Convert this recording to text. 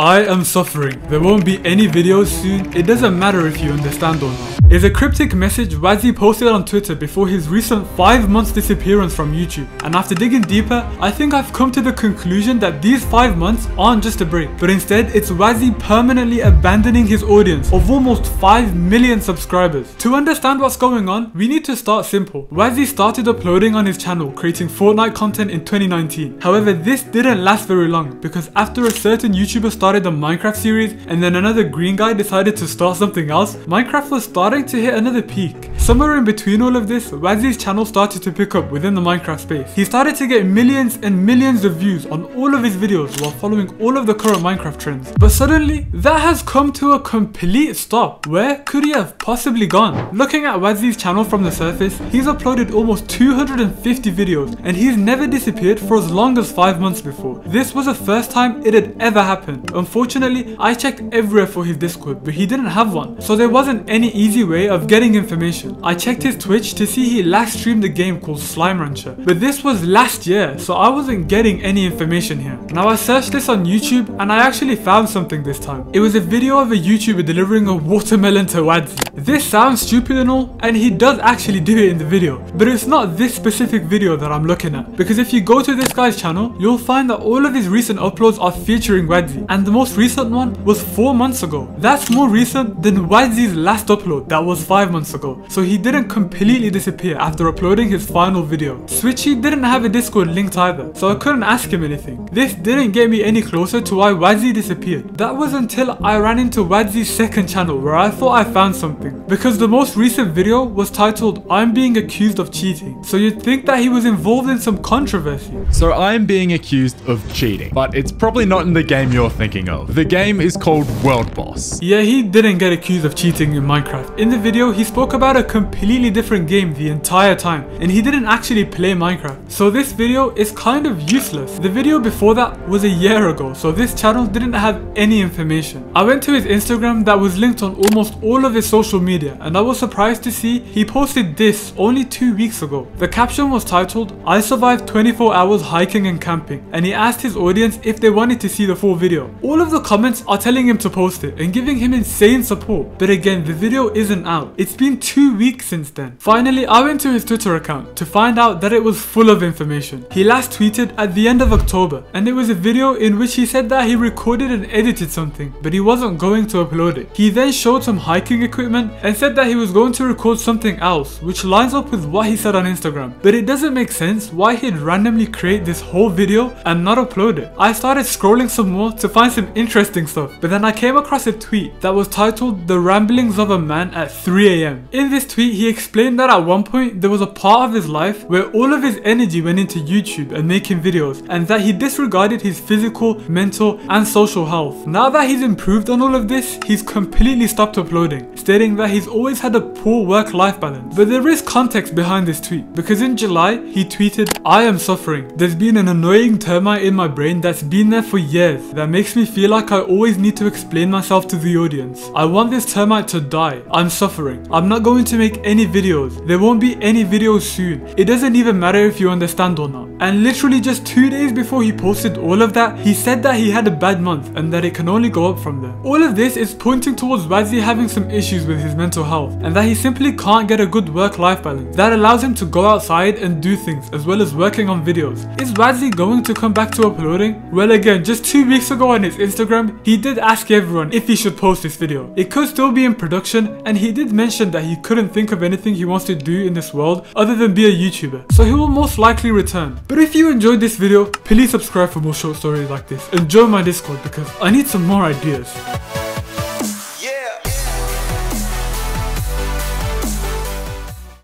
I am suffering. There won't be any videos soon. It doesn't matter if you understand or not. Is a cryptic message Wadzee posted on Twitter before his recent 5 months disappearance from YouTube. And after digging deeper, I think I've come to the conclusion that these 5 months aren't just a break, but instead it's Wadzee permanently abandoning his audience of almost 5 million subscribers. To understand what's going on, we need to start simple. Wadzee started uploading on his channel, creating Fortnite content in 2019. However, this didn't last very long because after a certain YouTuber started started the Minecraft series and then another green guy decided to start something else, Minecraft was starting to hit another peak. Somewhere in between all of this, Wadzee's channel started to pick up within the Minecraft space. He started to get millions and millions of views on all of his videos while following all of the current Minecraft trends. But suddenly, that has come to a complete stop. Where could he have possibly gone? Looking at Wadzee's channel from the surface, he's uploaded almost 250 videos and he's never disappeared for as long as 5 months before. This was the first time it had ever happened. Unfortunately, I checked everywhere for his Discord, but he didn't have one, so there wasn't any easy way of getting information. I checked his Twitch to see he last streamed a game called Slime Rancher, but this was last year, so I wasn't getting any information here. Now I searched this on YouTube, and I actually found something this time. It was a video of a YouTuber delivering a watermelon to Wadzee. This sounds stupid and all, and he does actually do it in the video, but it's not this specific video that I'm looking at, because if you go to this guy's channel, you'll find that all of his recent uploads are featuring Wadzee, and the most recent one was 4 months ago. That's more recent than Wadzee's last upload that was 5 months ago. So he didn't completely disappear after uploading his final video. Switchy didn't have a Discord linked either, so I couldn't ask him anything. This didn't get me any closer to why Wadzee disappeared. That was until I ran into Wadzee's second channel where I thought I found something. Because the most recent video was titled I'm being accused of cheating. So you'd think that he was involved in some controversy. So I am being accused of cheating, but it's probably not in the game you're thinking thinking of. The game is called World Boss. Yeah, he didn't get accused of cheating in Minecraft. In the video, he spoke about a completely different game the entire time, and he didn't actually play Minecraft. So this video is kind of useless. The video before that was a year ago, so this channel didn't have any information. I went to his Instagram that was linked on almost all of his social media, and I was surprised to see he posted this only two weeks ago. The caption was titled, I survived 24 hours hiking and camping, and he asked his audience if they wanted to see the full video. All of the comments are telling him to post it and giving him insane support. But again, the video isn't out. It's been two weeks since then. Finally, I went to his Twitter account to find out that it was full of information. He last tweeted at the end of October and it was a video in which he said that he recorded and edited something, but he wasn't going to upload it. He then showed some hiking equipment and said that he was going to record something else, which lines up with what he said on Instagram. But it doesn't make sense why he'd randomly create this whole video and not upload it. I started scrolling some more to find some interesting stuff, but then I came across a tweet that was titled The Ramblings of a Man at 3am. In this tweet, he explained that at one point there was a part of his life where all of his energy went into YouTube and making videos, and that he disregarded his physical, mental, and social health. Now that he's improved on all of this, he's completely stopped uploading, stating that he's always had a poor work-life balance. But there is context behind this tweet, because in July, he tweeted, I am suffering. There's been an annoying termite in my brain that's been there for years that makes me feel like I always need to explain myself to the audience. I want this termite to die. I'm suffering. I'm not going to make any videos. There won't be any videos soon. It doesn't even matter if you understand or not. And literally just two days before he posted all of that, he said that he had a bad month and that it can only go up from there. All of this is pointing towards Wadzee having some issues with his mental health and that he simply can't get a good work-life balance that allows him to go outside and do things as well as working on videos. Is Wadzee going to come back to uploading? Well again, just two weeks ago on his Instagram, he did ask everyone if he should post this video. It could still be in production and he did mention that he couldn't think of anything he wants to do in this world other than be a YouTuber. So he will most likely return. But if you enjoyed this video, please subscribe for more short stories like this and join my Discord because I need some more ideas.